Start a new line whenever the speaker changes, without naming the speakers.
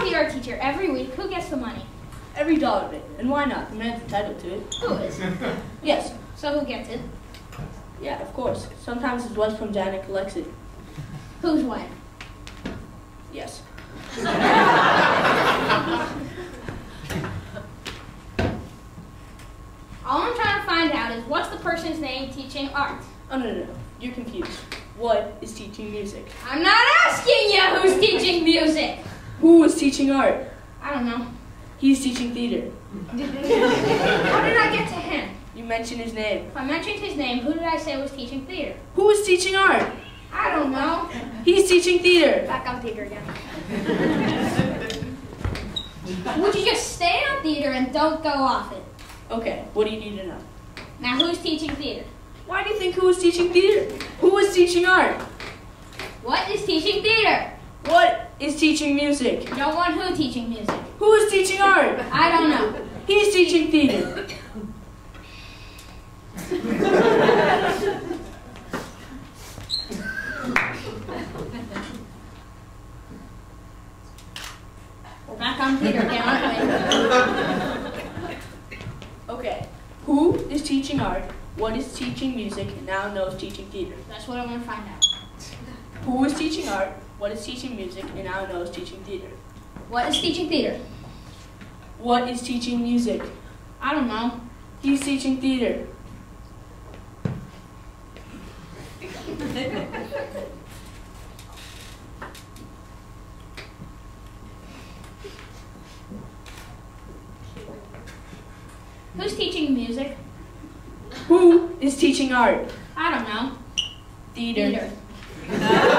I'm the art teacher every week. Who gets the money?
Every dollar of it. And why not? The man's entitled to it.
Who is?
Yes.
So who gets it?
Yeah, of course. Sometimes his wife from Janet and collects it.
Who's when?
Yes.
All I'm trying to find out is what's the person's name teaching art?
Oh, no, no, no. You're confused. What is teaching music?
I'm not asking you who's teaching music.
Who is teaching art?
I don't know.
He's teaching theater.
How did I get to him?
You mentioned his name.
I mentioned his name, who did I say was teaching theater?
Who is teaching art?
I don't know.
He's teaching theater.
Back on theater again. Would you just stay on theater and don't go off it?
Okay, what do you need to know?
Now who's teaching theater?
Why do you think who is teaching theater? Who is teaching art?
What is teaching theater?
What is teaching music?
No want who teaching music.
Who is teaching art?
I don't know.
He's teaching theater.
We're back on theater again, aren't we?
Okay, who is teaching art? What is teaching music? And now knows teaching theater.
That's what I want to find out.
Who is teaching art? What is teaching music? And now is teaching theater.
What is teaching theater?
What is teaching music?
I don't know.
He's teaching theater.
Who's teaching music?
Who is teaching art?
I don't know.
Theater.
Theater.